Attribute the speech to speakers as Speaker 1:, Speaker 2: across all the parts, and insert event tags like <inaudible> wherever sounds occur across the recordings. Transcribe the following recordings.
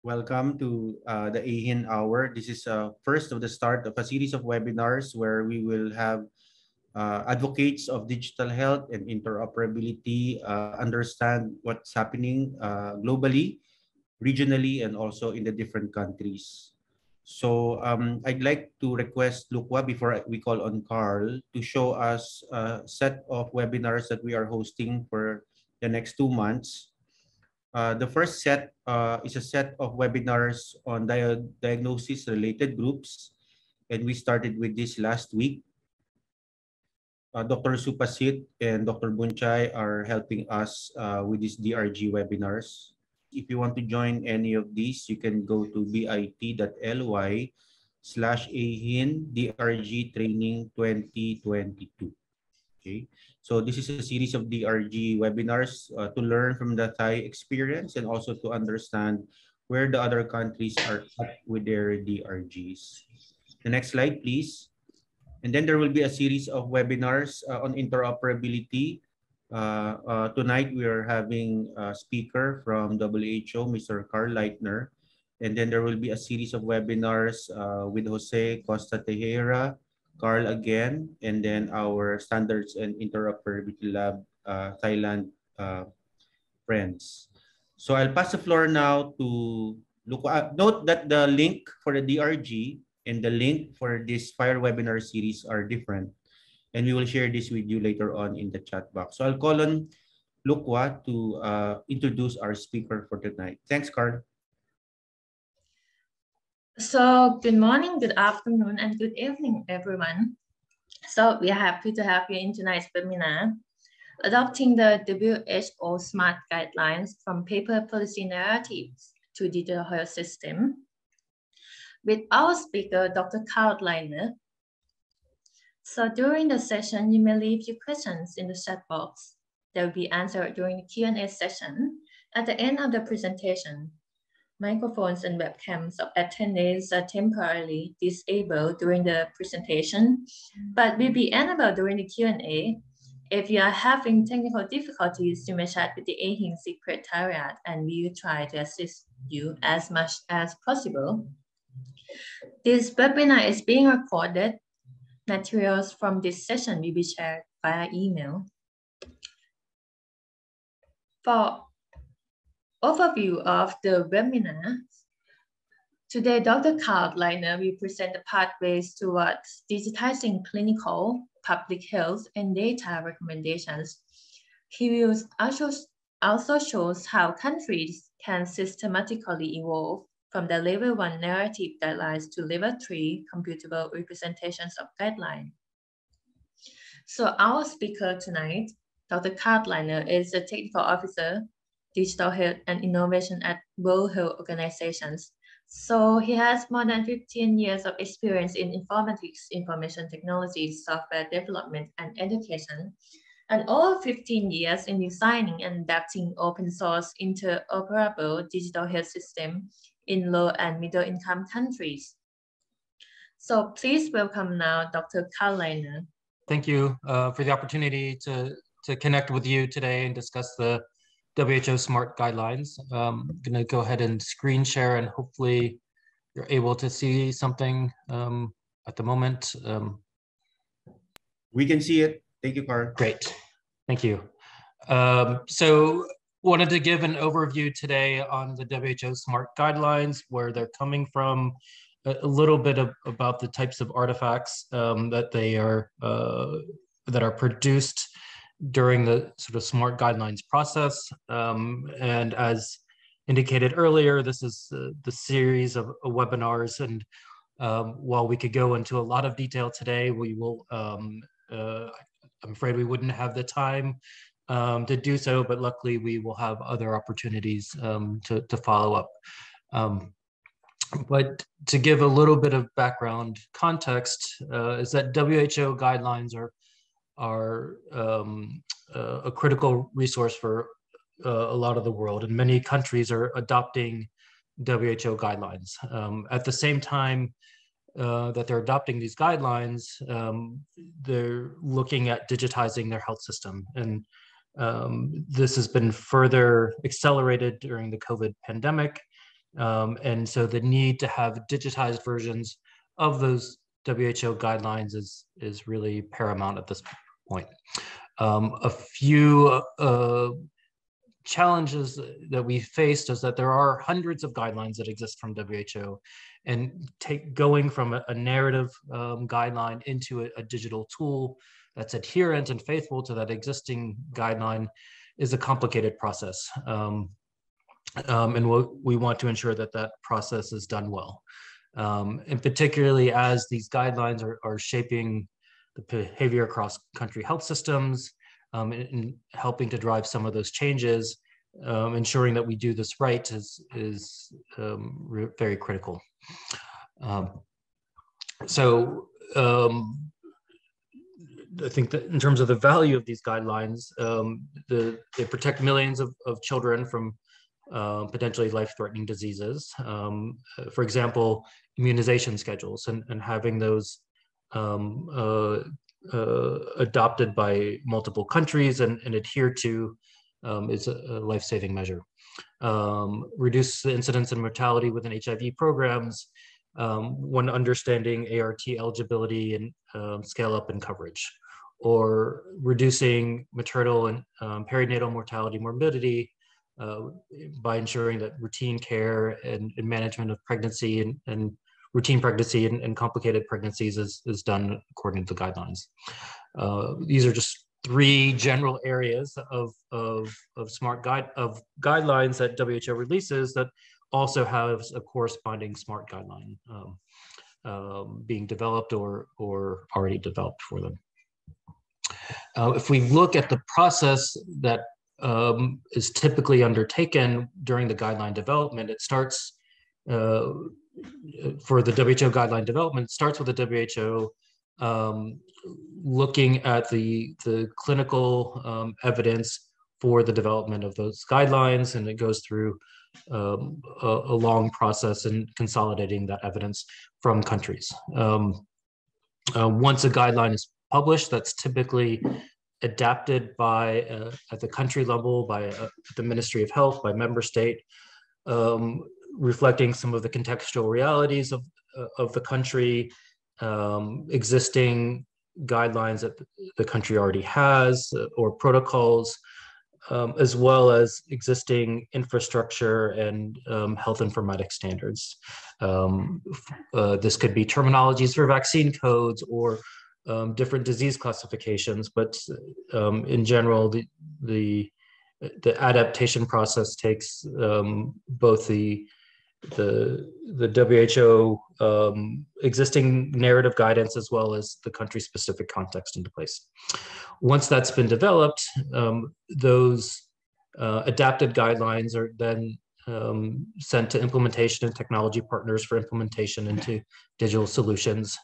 Speaker 1: Welcome to uh, the AeHIN Hour. This is uh, first of the start of a series of webinars where we will have uh, advocates of digital health and interoperability uh, understand what's happening uh, globally, regionally, and also in the different countries. So um, I'd like to request Lukwa before we call on Carl to show us a set of webinars that we are hosting for the next two months uh, the first set uh, is a set of webinars on dia diagnosis related groups. And we started with this last week. Uh, Dr. Supasit and Dr. Bunchai are helping us uh, with these DRG webinars. If you want to join any of these, you can go to bit.ly slash ahin DRG training 2022. Okay. So this is a series of DRG webinars uh, to learn from the Thai experience and also to understand where the other countries are at with their DRGs. The next slide, please. And then there will be a series of webinars uh, on interoperability. Uh, uh tonight, we are having a speaker from WHO, Mr. Carl Leitner. And then there will be a series of webinars uh, with Jose Costa Teixeira, Carl again, and then our Standards and Interoperability Lab uh, Thailand uh, friends. So I'll pass the floor now to look. Uh, note that the link for the DRG and the link for this FHIR webinar series are different. And we will share this with you later on in the chat box. So I'll call on Lukwa to uh, introduce our speaker for tonight. Thanks, Carl.
Speaker 2: So good morning, good afternoon, and good evening, everyone. So we are happy to have you in tonight's webinar, adopting the WHO SMART guidelines from paper policy narratives to digital health system. With our speaker, Dr. Carl Leitner. So during the session, you may leave your questions in the chat box. They will be answered during the Q&A session at the end of the presentation microphones and webcams of attendees are temporarily disabled during the presentation, but will be enabled during the Q&A. If you are having technical difficulties, you may chat with the AeHIN Secretariat and we will try to assist you as much as possible. This webinar is being recorded. Materials from this session will be shared via email. For overview of the webinar. Today, Dr. Carl Leitner will present the pathways towards digitizing clinical, public health, and data recommendations. He will also, also shows how countries can systematically evolve from the level one narrative guidelines to level three computable representations of guidelines. So our speaker tonight, Dr. Carl Leitner, is a technical officer digital health and innovation at World Health Organizations. So he has more than 15 years of experience in informatics, information technology, software development, and education, and all 15 years in designing and adapting open source interoperable digital health system in low and middle income countries. So please welcome now Dr. Carl Leitner.
Speaker 3: Thank you uh, for the opportunity to, to connect with you today and discuss the WHO SMART guidelines. Um, I'm going to go ahead and screen share and hopefully you're able to see something um, at the moment. Um,
Speaker 1: we can see it. Thank you, Carl.
Speaker 3: Great. Thank you. Um, so wanted to give an overview today on the WHO SMART guidelines, where they're coming from, a, little bit of, about the types of artifacts um, that they are uh, that are produced during the sort of SMART guidelines process. Um, and as indicated earlier, this is uh, the series of webinars. And um, while we could go into a lot of detail today, we will, um, uh, I'm afraid we wouldn't have the time um, to do so, but luckily we will have other opportunities um, to, to follow up. Um, but to give a little bit of background context uh, is that WHO guidelines are are um, uh, a critical resource for uh, a lot of the world, and many countries are adopting WHO guidelines. Um, at the same time uh, that they're adopting these guidelines, um, they're looking at digitizing their health system. And um, this has been further accelerated during the COVID pandemic. Um, and so the need to have digitized versions of those WHO guidelines is, is really paramount at this point. Um, a few uh, challenges that we faced is that there are hundreds of guidelines that exist from WHO and take going from a, a narrative um, guideline into a, a, digital tool that's adherent and faithful to that existing guideline is a complicated process. Um, um, and we'll, we want to ensure that that process is done well. Um, and particularly as these guidelines are, are shaping the behavior across country health systems um, and, helping to drive some of those changes, um, ensuring that we do this right is, is um, very critical. Um, so um, I think that in terms of the value of these guidelines, um, the, they protect millions of, of children from uh, potentially life-threatening diseases. For example, immunization schedules and, and having those um, uh, uh, adopted by multiple countries and, and adhered to um, is a, life-saving measure. Um, reduce the incidence and mortality within HIV programs, um, when understanding ART eligibility and um, scale up and coverage, or reducing maternal and um, perinatal mortality morbidity uh, by ensuring that routine care and, and management of pregnancy and, and routine pregnancy and, and, complicated pregnancies is, is done according to the guidelines. Uh, these are just three general areas of, of, of smart guide of guidelines that WHO releases that also has a corresponding smart guideline um, um, being developed or, or already developed for them. Uh, if we look at the process that um, is typically undertaken during the guideline development, it starts uh, for the WHO guideline development, starts with the WHO um, looking at the, the clinical um, evidence for the development of those guidelines, and it goes through um, a, a, long process in consolidating that evidence from countries. Um, uh, once a guideline is published, that's typically adapted by uh, at the country level by uh, the Ministry of Health, by member state, um, reflecting some of the contextual realities of, uh, of the country, um, existing guidelines that the country already has uh, or protocols, um, as well as existing infrastructure and um, health informatics standards. Um, uh, this could be terminologies for vaccine codes or um, different disease classifications, but um, in general, the, the, the adaptation process takes um, both the the the WHO um, existing narrative guidance as well as the country specific context into place. Once that's been developed, um, those uh, adapted guidelines are then um, sent to implementation and technology partners for implementation into digital solutions,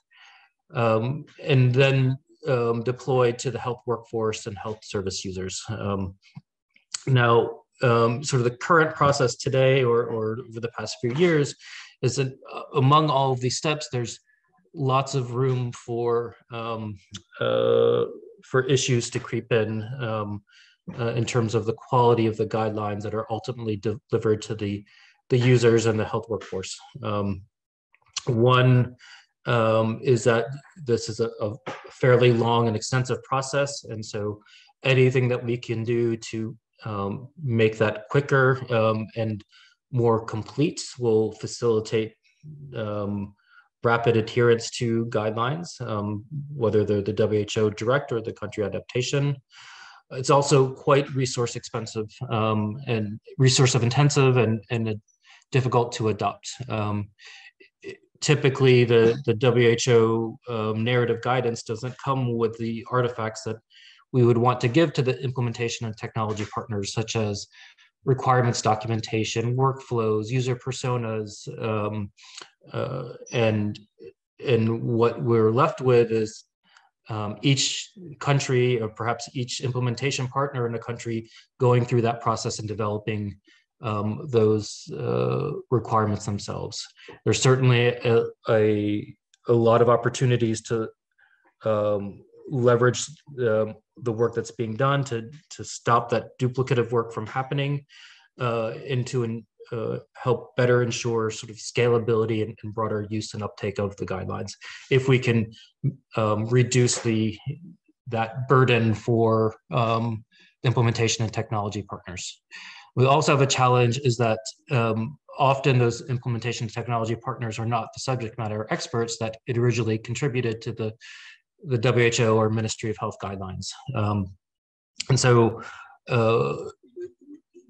Speaker 3: um, and then um, deployed to the health workforce and health service users. Um, now, um, sort of the current process today or, or over the past few years is that uh, among all of these steps, there's lots of room for um, uh, for issues to creep in um, uh, in terms of the quality of the guidelines that are ultimately de delivered to the the users and the health workforce. Um, one um, is that this is a, a, fairly long and extensive process, and so anything that we can do to um, make that quicker um, and more complete will facilitate um, rapid adherence to guidelines, um, whether they're the WHO direct or the country adaptation. It's also quite resource expensive um, and resource of intensive and, and difficult to adopt. Um, typically the, the WHO narrative guidance doesn't come with the artifacts that we would want to give to the implementation and technology partners, such as requirements documentation, workflows, user personas, um, uh, and and what we're left with is um, each country or perhaps each implementation partner in a country going through that process and developing um, those uh, requirements themselves. There's certainly a, a, a lot of opportunities to um, leverage um, the work that's being done to to stop that duplicative work from happening uh, into an, uh, help better ensure sort of scalability and, and, broader use and uptake of the guidelines. If we can um, reduce the that burden for um, implementation and technology partners. We also have a challenge is that um, often those implementation technology partners are not the subject matter experts that it originally contributed to the, the WHO or Ministry of Health guidelines. Um, and so uh,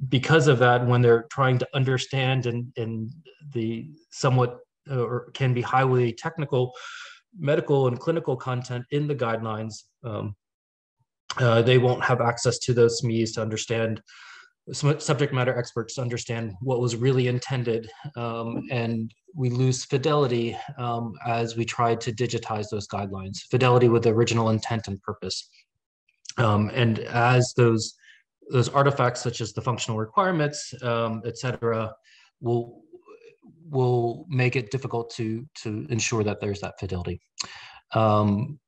Speaker 3: because of that, when they're trying to understand and, and the somewhat uh, or can be highly technical medical and clinical content in the guidelines, um, uh, they won't have access to those SMEs to understand subject matter experts to understand what was really intended um, and we lose fidelity um, as we try to digitize those guidelines fidelity with the original intent and purpose. Um, and as those those artifacts such as the functional requirements um, et cetera will will make it difficult to to ensure that there's that fidelity. Um,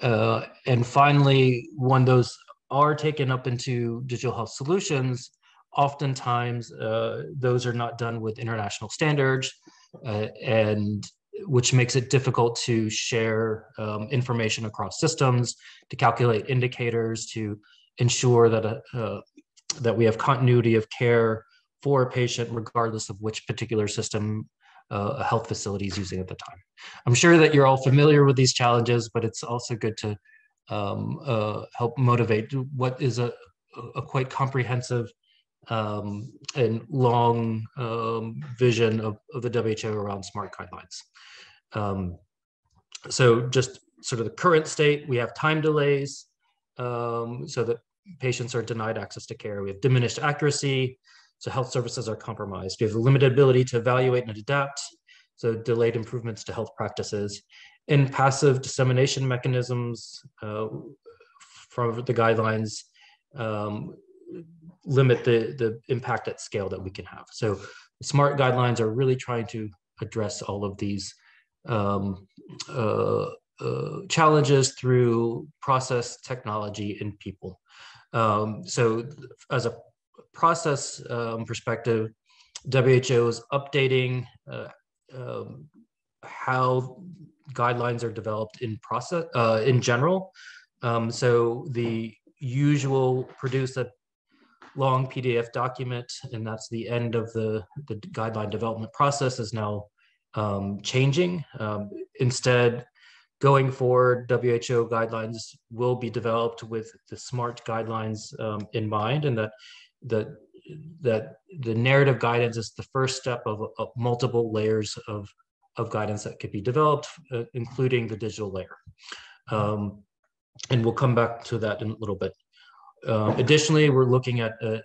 Speaker 3: uh, and finally when those are taken up into digital health solutions, oftentimes uh, those are not done with international standards, uh, and which makes it difficult to share um, information across systems, to calculate indicators, to ensure that a, uh, that we have continuity of care for a patient, regardless of which particular system uh, a health facility is using at the time. I'm sure that you're all familiar with these challenges, but it's also good to um, uh, help motivate what is a, a quite comprehensive um, and long um, vision of, of, the WHO around smart guidelines. Um, so just sort of the current state, we have time delays um, so that patients are denied access to care. We have diminished accuracy, so health services are compromised. We have limited ability to evaluate and adapt, so delayed improvements to health practices in passive dissemination mechanisms uh, from the guidelines um, limit the, the impact at scale that we can have. So smart guidelines are really trying to address all of these um, uh, uh, challenges through process, technology, and people. Um, so as a process um, perspective, WHO is updating uh, um, how guidelines are developed in process uh, in general. Um, so the usual produce a long PDF document, and that's the end of the, the guideline development process is now um, changing. Um, instead, going forward, WHO guidelines will be developed with the SMART guidelines um, in mind, and that that that the narrative guidance is the first step of, of multiple layers of of guidance that could be developed, uh, including the digital layer. Um, and we'll come back to that in a little bit. Uh, additionally, we're looking at uh,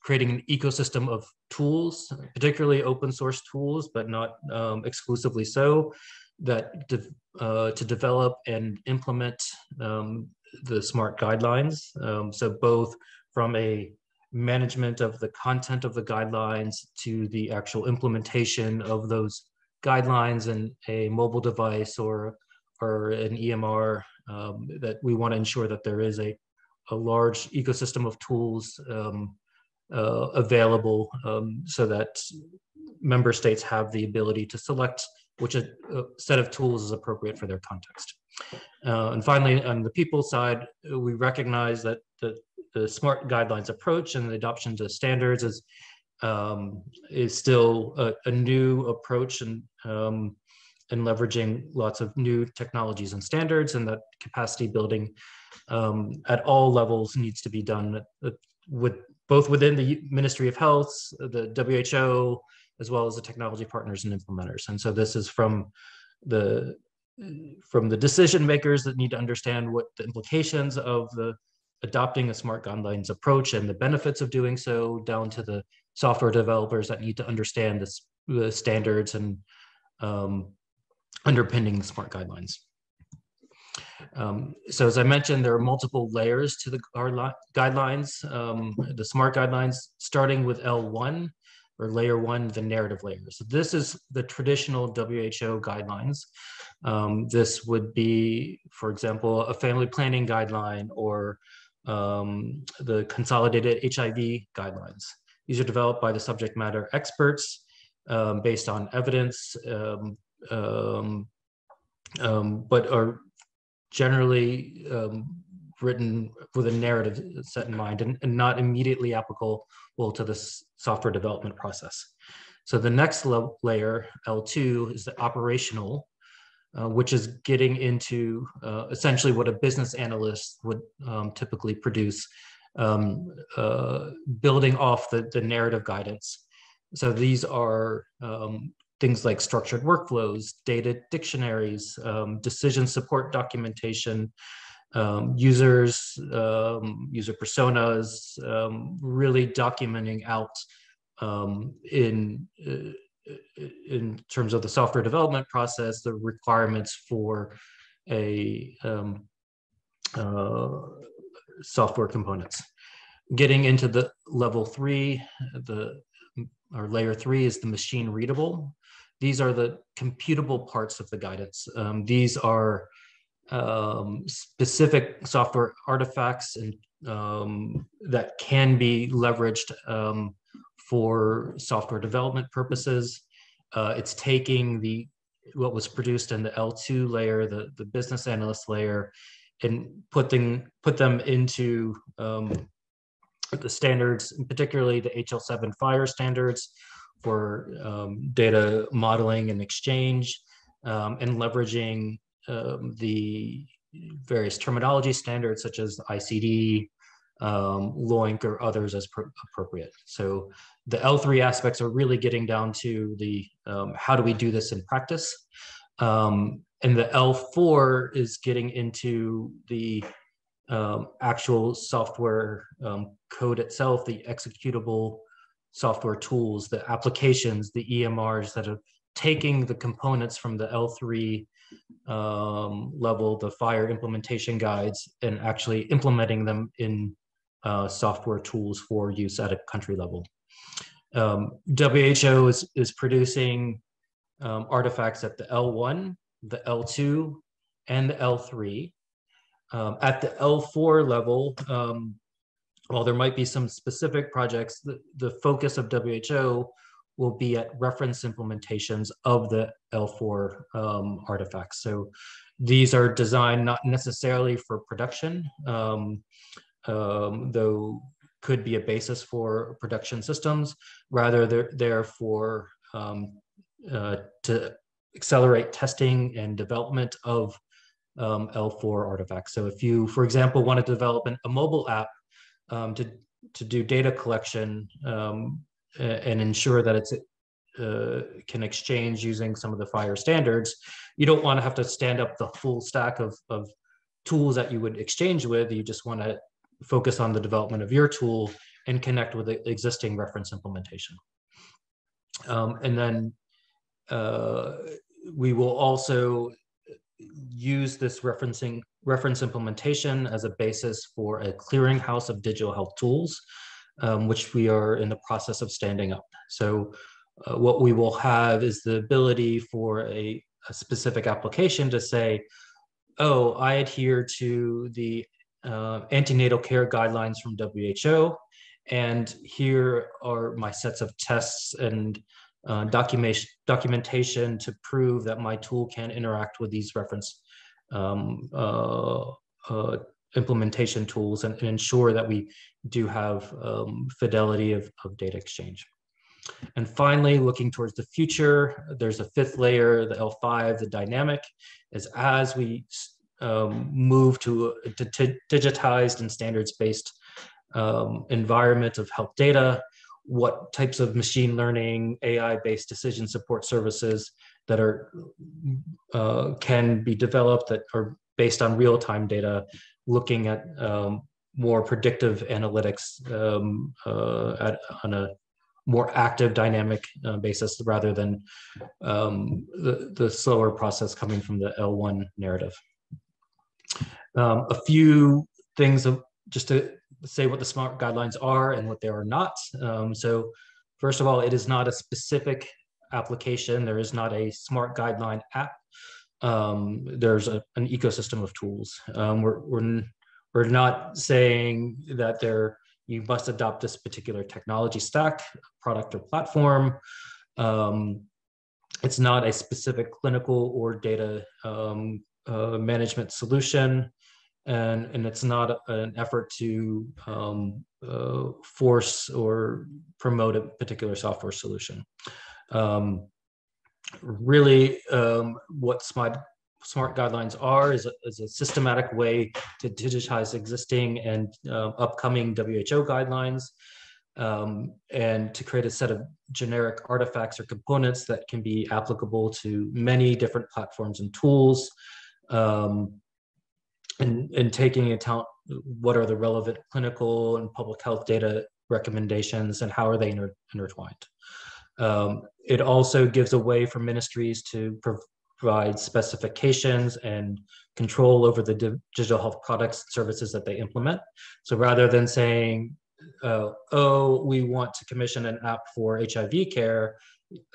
Speaker 3: creating an ecosystem of tools, particularly open source tools, but not um, exclusively so, that de uh, to develop and implement um, the SMART guidelines. Um, so both from a management of the content of the guidelines to the actual implementation of those guidelines and a mobile device or or an EMR um, that we want to ensure that there is a, a large ecosystem of tools um, uh, available um, so that member states have the ability to select which a, a set of tools is appropriate for their context. Uh, and finally, on the people side, we recognize that the, the SMART guidelines approach and the adoption to standards is um, is still a, a, new approach and um, and leveraging lots of new technologies and standards and that capacity building um, at all levels needs to be done with both within the Ministry of Health, the WHO, as well as the technology partners and implementers. And so this is from the from the decision makers that need to understand what the implications of the adopting a smart guidelines approach and the benefits of doing so down to the software developers that need to understand this, the standards and um, underpinning the smart guidelines. Um, so as I mentioned, there are multiple layers to the guidelines, um, the SMART guidelines, starting with L1 or layer one, the narrative layer. So this is the traditional WHO guidelines. Um, this would be, for example, a family planning guideline or um, the consolidated HIV guidelines. These are developed by the subject matter experts um, based on evidence, um, um, um but are generally um, written with a narrative set in mind and, and not immediately applicable to this software development process. So the next layer, L2, is the operational, uh, which is getting into uh, essentially what a business analyst would um, typically produce, um, uh, building off the, the narrative guidance. So these are um, things like structured workflows, data dictionaries, um, decision support documentation, um, users, um, user personas, um, really documenting out in uh, in terms of the software development process, the requirements for a uh, software components. Getting into the level three, the or layer three is the machine readable. These are the computable parts of the guidance. Um, these are um, specific software artifacts and um, that can be leveraged um, for software development purposes. Uh, it's taking the what was produced in the L2 layer, the, the business analyst layer, and putting put them into um, the standards, particularly the HL7 FHIR standards for um, data modeling and exchange, um, and leveraging um, the various terminology standards such as ICD, um, LOINC, or others as appropriate. So the L3 aspects are really getting down to the um, how do we do this in practice. Um, and the L4 is getting into the um, actual software um, code itself, the executable software tools, the applications, the EMRs that are taking the components from the L3 um, level, the FHIR implementation guides, and actually implementing them in uh, software tools for use at a country level. Um, WHO is, is producing um, artifacts at the L1, the L2, and the L3. Um, at the L4 level, um, while there might be some specific projects, the, the focus of WHO will be at reference implementations of the L4 um, artifacts. So these are designed not necessarily for production, um, um, though could be a basis for production systems. Rather, they're there for um, uh, to accelerate testing and development of um, L4 artifacts. So if you, for example, want to develop an, a mobile app um, to, to do data collection um, and ensure that it's uh, can exchange using some of the FHIR standards, you don't want to have to stand up the full stack of, of tools that you would exchange with. You just want to focus on the development of your tool and connect with the existing reference implementation. Um, and then uh, we will also use this referencing reference implementation as a basis for a clearinghouse of digital health tools, um, which we are in the process of standing up. So uh, what we will have is the ability for a, a, specific application to say, oh, I adhere to the uh, antenatal care guidelines from WHO, and here are my sets of tests and uh, documentation, documentation to prove that my tool can interact with these reference um, uh, uh, implementation tools and, and, ensure that we do have um, fidelity of, of data exchange. And finally, looking towards the future, there's a fifth layer, the L5, the dynamic, is as we um, move to a digitized and standards-based um, environment of health data, what types of machine learning, AI-based decision support services that are uh, can be developed that are based on real-time data, looking at um, more predictive analytics um, uh, at, on a more active dynamic uh, basis rather than um, the, the slower process coming from the L1 narrative. Um, a few things of just to say what the SMART guidelines are and what they are not. Um, so first of all, it is not a specific application. There is not a SMART guideline app. Um, there's a, an ecosystem of tools. Um, we're, we're, we're not saying that they're you must adopt this particular technology stack, product or platform. Um, it's not a specific clinical or data um, uh, management solution. And, and it's not an effort to um, uh, force or promote a particular software solution. Um, really, um, what smart, smart guidelines are is a, is a systematic way to digitize existing and uh, upcoming WHO guidelines um, and to create a set of generic artifacts or components that can be applicable to many different platforms and tools um, and, and taking account what are the relevant clinical and public health data recommendations and how are they inter intertwined. Um, it also gives a way for ministries to provide specifications and control over the digital health products and services that they implement. So rather than saying, uh, oh, we want to commission an app for HIV care,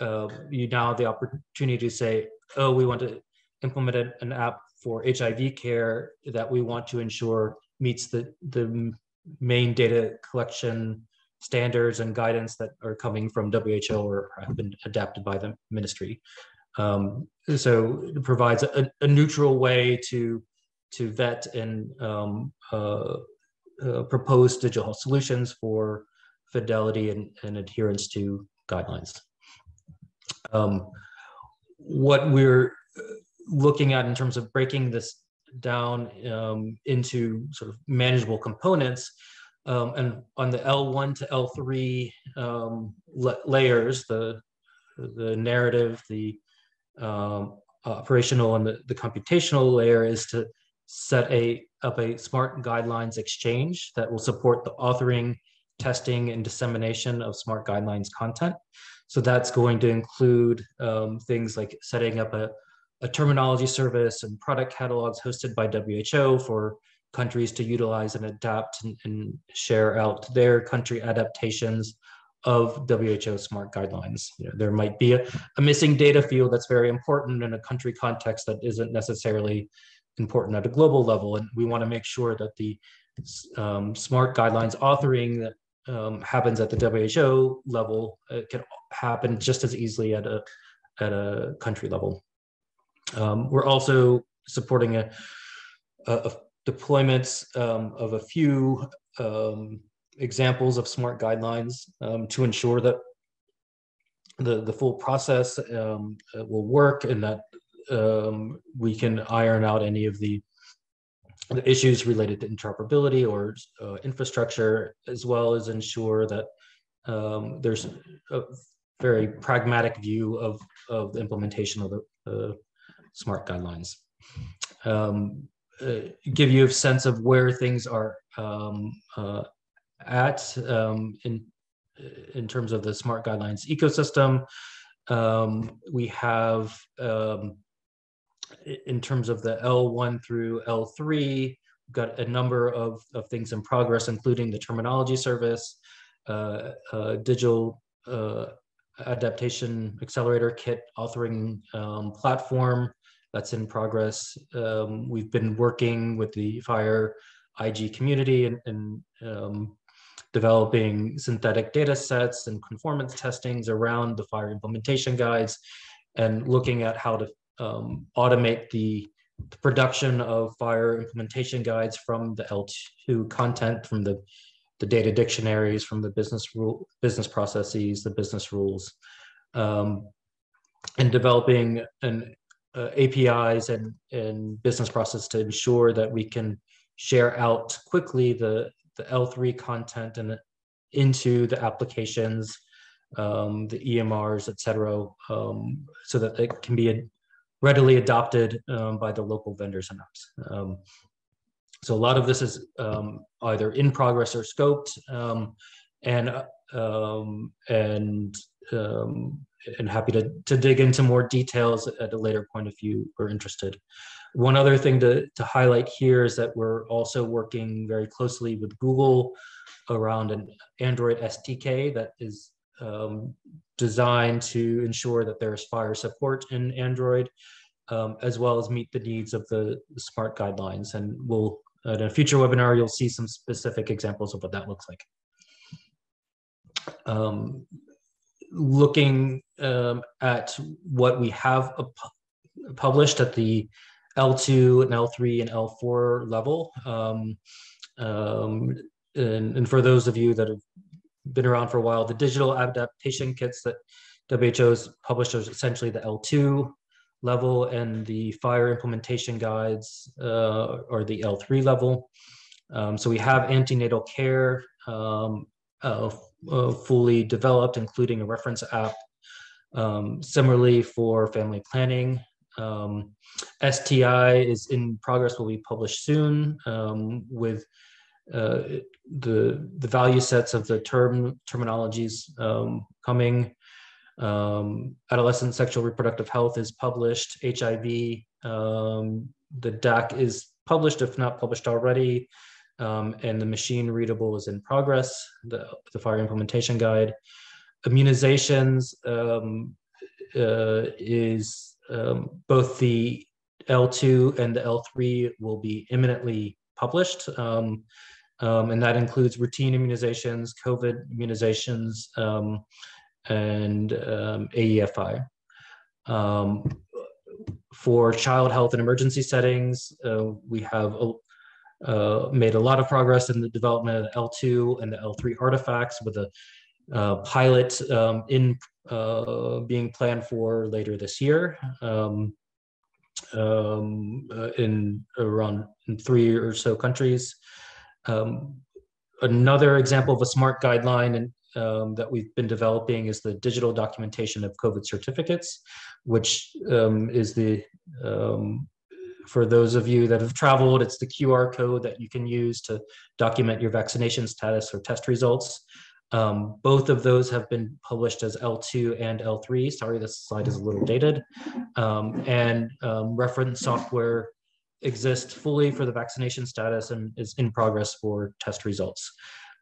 Speaker 3: uh, you now have the opportunity to say, oh, we want to implement an app for HIV care that we want to ensure meets the, the main data collection standards and guidance that are coming from WHO or have been adapted by the ministry. Um, so it provides a, a, neutral way to to vet and um, uh, uh, propose digital solutions for fidelity and, and adherence to guidelines. Um, what we're looking at in terms of breaking this down um, into sort of manageable components. Um, and on the L1 to L3 um, la layers, the, the narrative, the um, operational and the, the computational layer is to set a up a smart guidelines exchange that will support the authoring, testing, and dissemination of smart guidelines content. So that's going to include um, things like setting up a, a terminology service and product catalogs hosted by WHO for countries to utilize and adapt and, and share out their country adaptations of WHO smart guidelines. You know, there might be a, a, missing data field that's very important in a country context that isn't necessarily important at a global level. And we want to make sure that the um, smart guidelines authoring that um, happens at the WHO level uh, can happen just as easily at a, at a country level. Um, we're also supporting a, a, a deployments um, of a few um, examples of smart guidelines um, to ensure that the, the full process um, will work and that um, we can iron out any of the, the issues related to interoperability or uh, infrastructure, as well as ensure that there's a very pragmatic view of, of the implementation of the uh, smart guidelines. Um, uh, give you a sense of where things are um, uh, at um, in in terms of the smart guidelines ecosystem. Um, we have um, in terms of the L1 through L3, we've got a number of, of things in progress, including the terminology service, uh, uh, digital uh, adaptation accelerator kit authoring um, platform, that's in progress. Um, we've been working with the FHIR IG community and, and um, developing synthetic data sets and conformance testings around the FHIR implementation guides and looking at how to um, automate the, the, production of FHIR implementation guides from the L2 content, from the, the data dictionaries, from the business rule, business processes, the business rules, um, and developing an uh, APIs and, and business process to ensure that we can share out quickly the, the L3 content and into the applications, um, the EMRs, et cetera, um, so that it can be readily adopted um, by the local vendors and apps. Um, so a lot of this is um, either in progress or scoped, um, and and and happy to, to dig into more details at a later point if you are interested. One other thing to, to highlight here is that we're also working very closely with Google around an Android SDK that is um, designed to ensure that there's FHIR support in Android, um, as well as meet the needs of the, the smart guidelines. And we'll in a future webinar, you'll see some specific examples of what that looks like. Um, looking um, at what we have published at the L2 and L3 and L4 level. Um, um, and, and, for those of you that have been around for a while, the digital adaptation kits that WHO's published are essentially the L2 level and the FHIR implementation guides uh, are the L3 level. Um, so we have antenatal care uh, uh, fully developed, including a reference app. Um, similarly for family planning, um, STI is in progress, will be published soon um, with uh, the the value sets of the term terminologies um, coming. Um, adolescent sexual reproductive health is published. HIV, um, the DAC is published, if not published already, um, and the machine readable is in progress. The the FHIR implementation guide. Immunizations um, uh, is um, both the L2 and the L3 will be imminently published. Um, um, and that includes routine immunizations, COVID immunizations, um, and AEFI. For child health and emergency settings, uh, we have uh, made a lot of progress in the development of the L2 and the L3 artifacts with a uh, pilot um, in uh, being planned for later this year um, um, uh, in around in three or so countries. Um, another example of a smart guideline and um, that we've been developing is the digital documentation of COVID certificates, which um, is the for those of you that have traveled, it's the QR code that you can use to document your vaccination status or test results. Um, both of those have been published as L2 and L3. Sorry, this slide is a little dated. Um, and um, reference software exists fully for the vaccination status and is in progress for test results.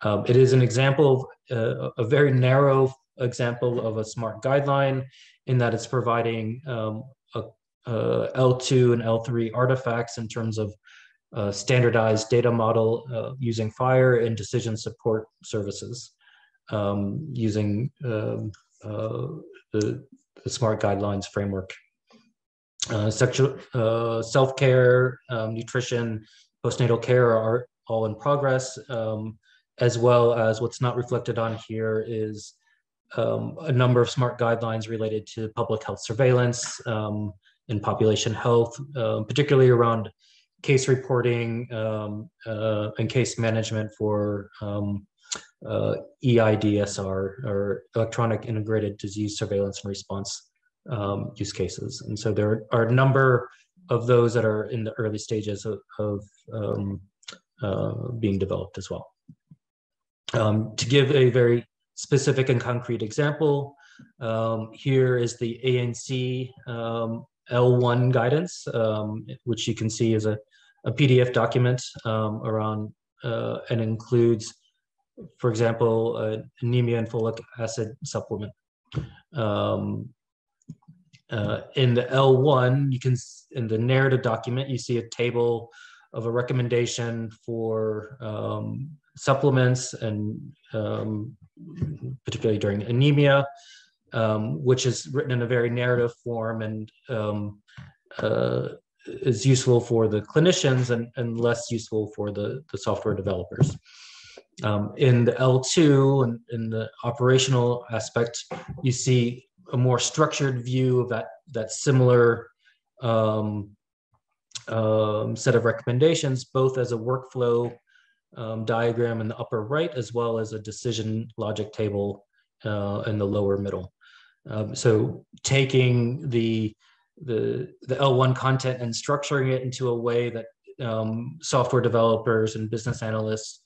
Speaker 3: Um, it is an example, of, uh, a very narrow example of a smart guideline in that it's providing um, a L2 and L3 artifacts in terms of uh, standardized data model uh, using FHIR and decision support services um, using um, uh, the, the, SMART guidelines framework. Uh, sexual uh, self-care, um, nutrition, postnatal care are all in progress, um, as well as what's not reflected on here is um, a number of SMART guidelines related to public health surveillance and population health, uh, particularly around case reporting um, uh, and case management for um, uh, EIDSR or electronic integrated disease surveillance and response um, use cases. And so there are a number of those that are in the early stages of, of um, uh, being developed as well. Um, to give a very specific and concrete example, here is the ANC L1 guidance, um, which you can see is a, a PDF document around uh, and includes for example, uh, anemia and folic acid supplement. Um, uh, in the L1, you can, in the narrative document, you see a table of a recommendation for um, supplements and um, particularly during anemia, um, which is written in a very narrative form and um, uh, is useful for the clinicians and, and less useful for the, the software developers. Um, in the L2 and in the operational aspect, you see a more structured view of that, that similar um, um, set of recommendations, both as a workflow um, diagram in the upper right, as well as a decision logic table uh, in the lower middle. Um, so taking the, the, the L1 content and structuring it into a way that um, software developers and business analysts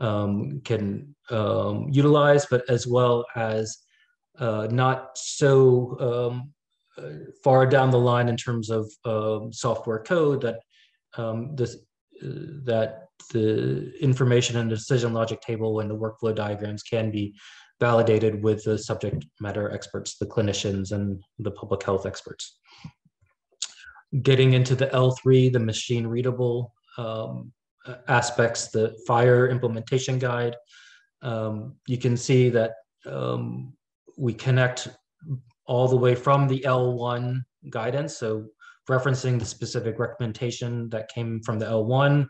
Speaker 3: um, can um, utilize, but as well as uh, not so um, uh, far down the line in terms of um, software code that this uh, that the information and decision logic table and the workflow diagrams can be validated with the subject matter experts, the clinicians, and the public health experts. Getting into the L3, the machine readable um, aspects, the FHIR implementation guide, um, you can see that um, we connect all the way from the L1 guidance. So referencing the specific recommendation that came from the L1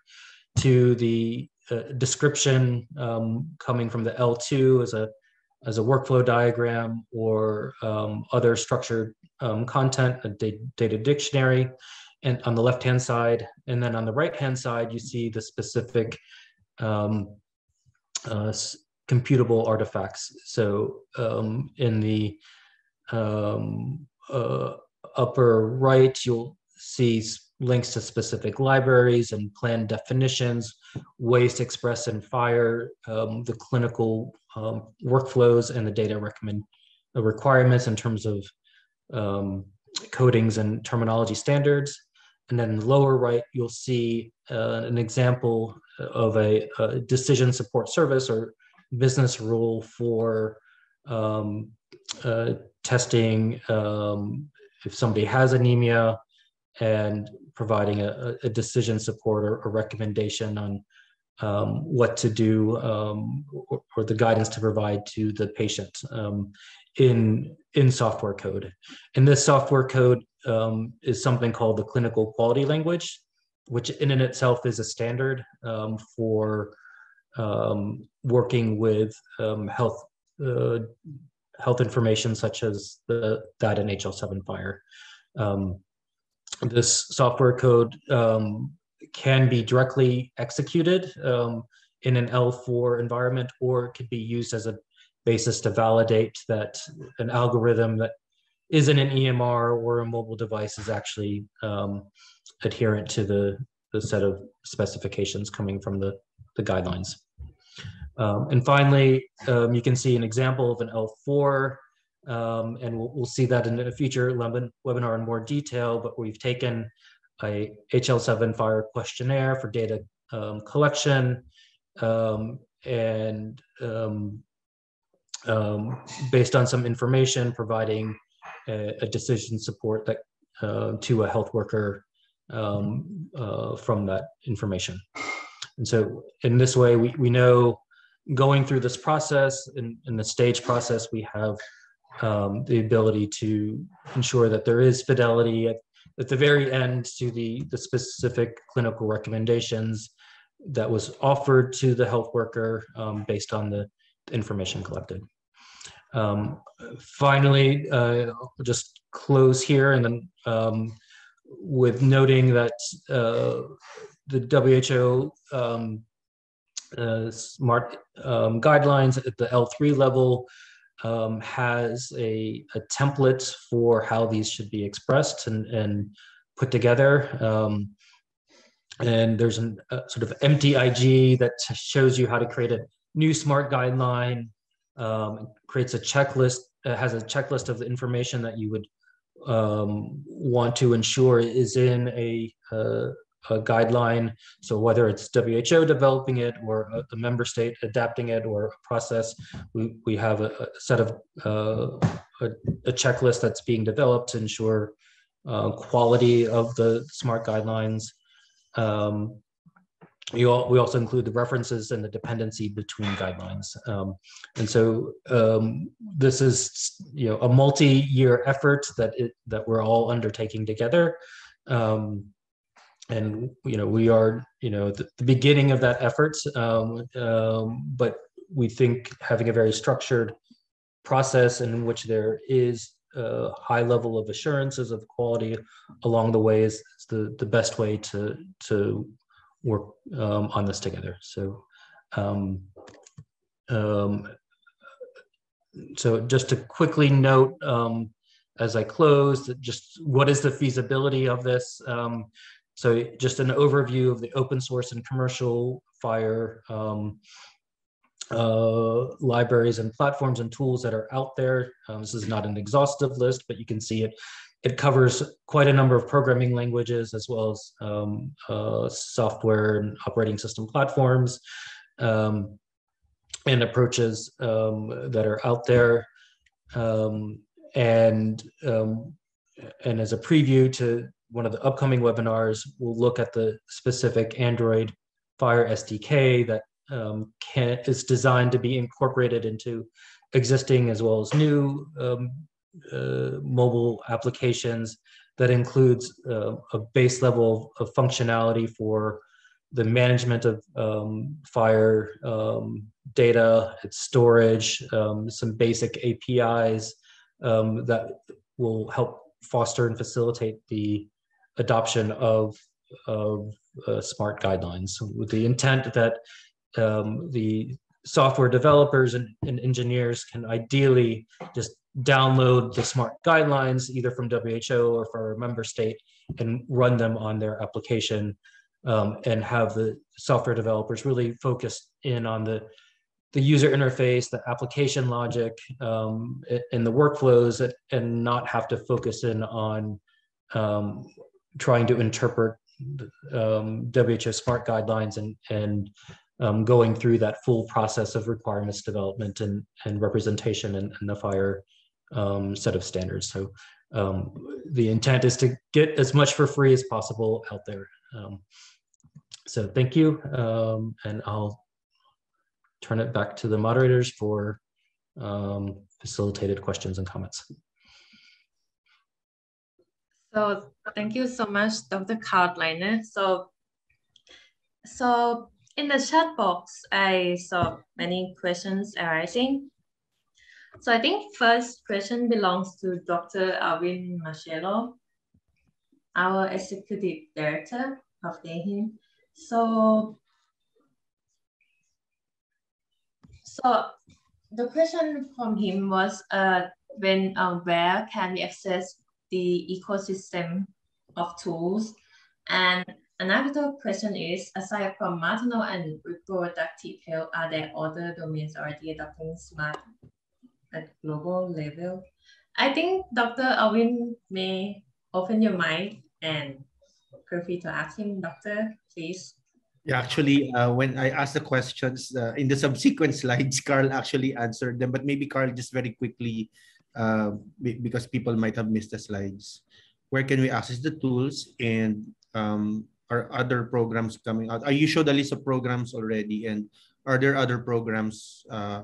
Speaker 3: to the uh, description um, coming from the L2 as a as a workflow diagram or um, other structured um, content, a data dictionary, and on the left-hand side. And then on the right-hand side, you see the specific um, uh, computable artifacts. So um, in the um, uh, upper right, you'll see links to specific libraries and plan definitions, ways to express and FHIR um, the clinical um, workflows and the data recommend uh, requirements in terms of um, codings and terminology standards. And then in the lower right, you'll see uh, an example of a, a, decision support service or business rule for um, uh, testing um, if somebody has anemia and providing a, a decision support or a recommendation on um, what to do um, or, or, the guidance to provide to the patient um, in in software code. And this software code um, is something called the clinical quality language, which in and itself is a standard um, for um, working with health uh, health information such as the that in HL7 FHIR. This software code can be directly executed um, in an L4 environment, or it could be used as a basis to validate that an algorithm that isn't an EMR or a mobile device is actually um, adherent to the, the set of specifications coming from the, the guidelines. Um, and finally, um, you can see an example of an L4, um, and we'll, we'll, see that in a future webinar in more detail, but we've taken a HL7 FHIR questionnaire for data um, collection um, and um, based on some information, providing a, a decision support that uh, to a health worker um, uh, from that information. And so in this way, we, we know going through this process in, in the stage process, we have um, the ability to ensure that there is fidelity at, at the very end to the, the specific clinical recommendations that was offered to the health worker um, based on the information collected. Um, finally, uh, I'll just close here and then um, with noting that uh, the WHO um, uh, smart um, guidelines at the L3 level um, has a, a, template for how these should be expressed and, and put together. Um, and there's an, a sort of empty IG that shows you how to create a new smart guideline, um, creates a checklist, uh, has a checklist of the information that you would um, want to ensure is in a, uh, a guideline. So whether it's WHO developing it or a, a, member state adapting it or a process, we, we have a, a set of uh, a, a, checklist that's being developed to ensure uh, quality of the smart guidelines. Um, we, all, we also include the references and the dependency between guidelines. Um, and so um, this is you know a multi-year effort that it, that we're all undertaking together. Um, and you know we are you know the, the beginning of that effort um, um, but we think having a very structured process in which there is a high level of assurances of quality along the way is, is the, the best way to to work um, on this together so um, um, so just to quickly note um, as I close, just what is the feasibility of this? Um, so just an overview of the open source and commercial FHIR um, uh, libraries and platforms and tools that are out there. Um, this is not an exhaustive list, but you can see it. It covers quite a number of programming languages as well as um, uh, software and operating system platforms um, and approaches um, that are out there. Um, and and as a preview to one of the upcoming webinars, we'll look at the specific Android FHIR SDK that um, can is designed to be incorporated into existing as well as new um, uh, mobile applications that includes uh, a base level of functionality for the management of um, FHIR um, data, its storage, um, some basic APIs um, that will help foster and facilitate the adoption of, of uh, smart guidelines. With the intent that um, the software developers and, and, engineers can ideally just download the smart guidelines either from WHO or from a member state and run them on their application um, and have the software developers really focus in on the the user interface, the application logic, um, and the workflows, and not have to focus in on um, trying to interpret um, WHO smart guidelines and and um, going through that full process of requirements development and and representation and, in the FHIR um, set of standards. So um, the intent is to get as much for free as possible out there. Um, so thank you, um, and I'll turn it back to the moderators for facilitated questions and comments.
Speaker 2: So thank you so much, Dr. Carl Leitner. So, so in the chat box, I saw many questions arising. So I think first question belongs to Dr. Alvin Marcelo, our executive director of AeHIN. So, so the question from him was uh, when uh, where can we access the ecosystem of tools? And another question is, aside from maternal and reproductive health, are there other domains already adopting smart at global level? I think Dr. Alvin may open your mic and feel free to ask him, Doctor, please.
Speaker 1: Yeah, actually, uh, when I asked the questions uh, in the subsequent <laughs> slides, Carl actually answered them. But maybe Carl just very quickly, uh, because people might have missed the slides. Where can we access the tools and um, are other programs coming out? Are you showed a list of programs already, and are there other programs uh,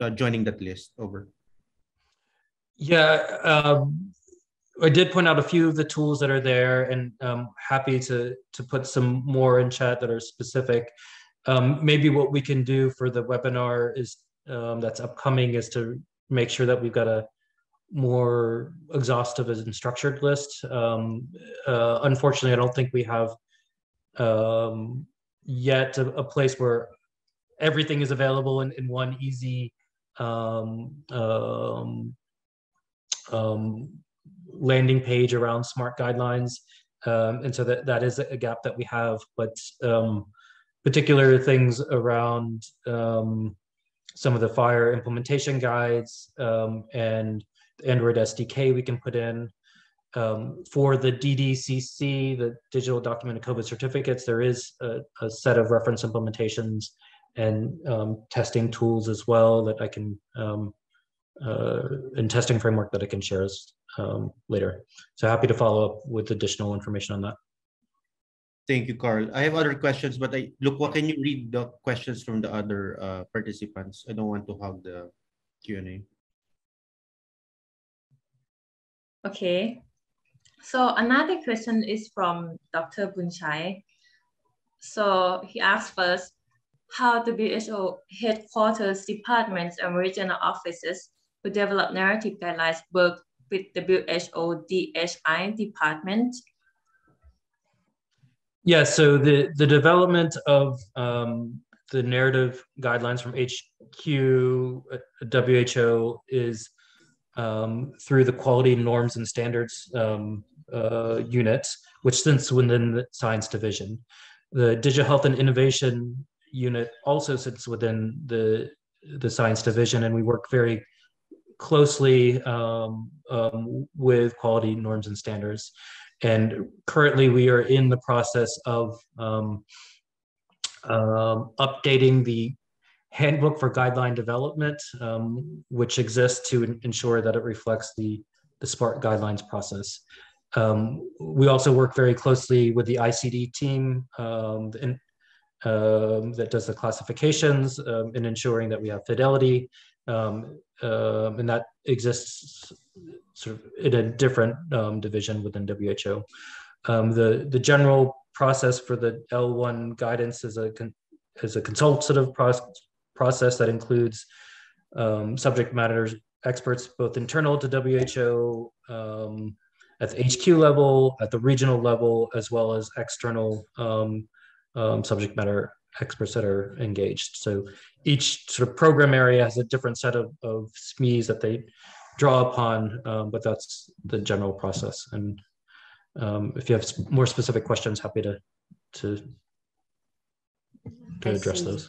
Speaker 1: uh, joining that list? Over.
Speaker 3: Yeah, um, I did point out a few of the tools that are there, and um, happy to to put some more in chat that are specific. Um, maybe what we can do for the webinar is um, that's upcoming is to make sure that we've got a more exhaustive and structured list. Um, uh, unfortunately, I don't think we have um, yet a, a, place where everything is available in, in one easy um, um, um landing page around smart guidelines. And so that, that is a gap that we have, but particular things around um, some of the FHIR implementation guides um, and Android SDK we can put in. Um, for the DDCC, the Digital Documented COVID Certificates, there is a, a set of reference implementations and um, testing tools as well that I can, uh, and testing framework that I can share as, um, later. So happy to follow up with additional information on that.
Speaker 1: Thank you, Carl. I have other questions, but I look, what can you read the questions from the other uh, participants? I don't want to have the Q&A.
Speaker 2: Okay. So another question is from Dr. Boonchai. So he asked first, how the WHO headquarters, departments, and regional offices who develop narrative guidelines work with WHO DHI department?
Speaker 3: Yeah, so the, the development of um, the narrative guidelines from HQ WHO is um, through the quality norms and standards um, uh, unit, which sits within the science division. The digital health and innovation unit also sits within the the science division, and we work very closely um, um, with quality norms and standards. And currently, we are in the process of um, um updating the handbook for guideline development, um, which exists to ensure that it reflects the, the SMART guidelines process. Um, we also work very closely with the ICD team and um, that does the classifications um, and ensuring that we have fidelity. Um, um and that exists sort of in a different um, division within WHO. Um, the, the general process for the L1 guidance is a, is a consultative process, process that includes subject matter experts, both internal to WHO, at the HQ level, at the regional level, as well as external um, um, subject matter experts that are engaged. So each sort of program area has a different set of, of SMEs that they draw upon, um, but that's the general process. And um, if you have more specific questions, happy to to, to address those.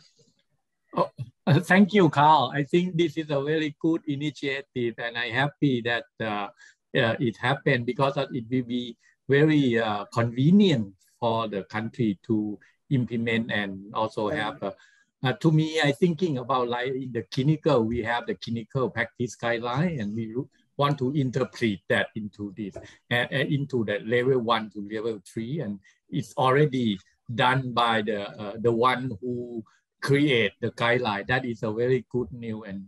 Speaker 4: Oh, <laughs> thank you, Carl. I think this is a very good initiative, and I'm happy that uh, uh, it happened because it will be very uh, convenient for the country to implement and also have uh, uh, to me i thinking about like in the clinical we have the clinical practice guideline and we want to interpret that into this and, and into the level one to level three and it's already done by the uh, the one who create the guideline that is a very good news and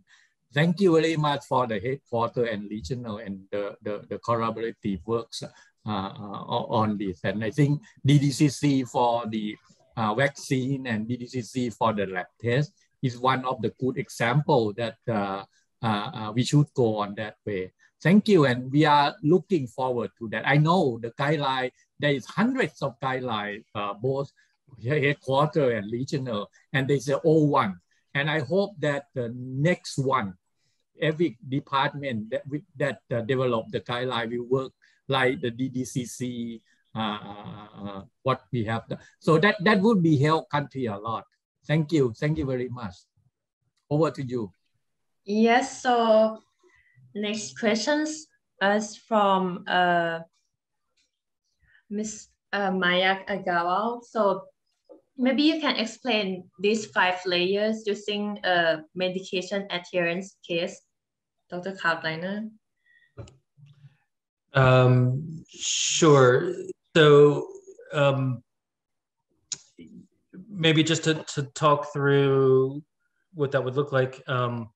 Speaker 4: thank you very much for the headquarter and regional and the, the, the collaborative works uh, uh, on this. And I think DDCC for the uh, vaccine and DDCC for the lab test is one of the good example that uh, uh, uh, we should go on that way. Thank you, and we are looking forward to that. I know the guideline, there is hundreds of guidelines, both headquarter and regional, and there's an old one. And I hope that the next one every department that we, that uh, develop the guideline will work like the DDCC, uh, uh, uh, what we have. Done. So that, that would be help country a lot. Thank you. Thank you very much. Over to you.
Speaker 2: Yes, so next questions is from uh, Ms. Uh, Maya Agawal. So maybe you can explain these five layers using a medication adherence case, Dr. Carl Leitner.
Speaker 3: Um, sure. So um, maybe just to, to talk through what that would look like. Um,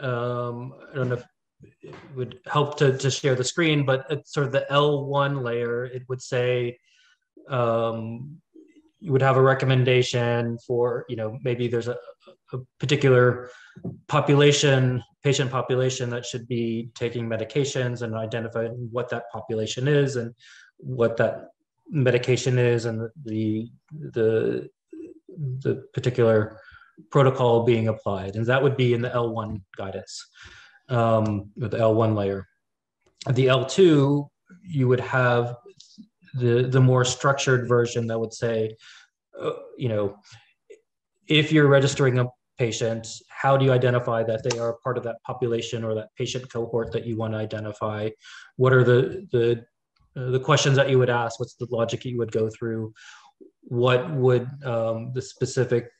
Speaker 3: um, I don't know if it would help to, to share the screen, but it's sort of the L1 layer, it would say um, you would have a recommendation for, you know, maybe there's a, a particular population, patient population that should be taking medications and identifying what that population is and what that medication is and the the the particular protocol being applied. And that would be in the l1 guidance um, with the l1 layer. The l2 you would have the the more structured version that would say uh, you know if you're registering a patient how do you identify that they are part of that population or that patient cohort that you want to identify? What are the the the questions that you would ask what's the logic you would go through what would um, the specific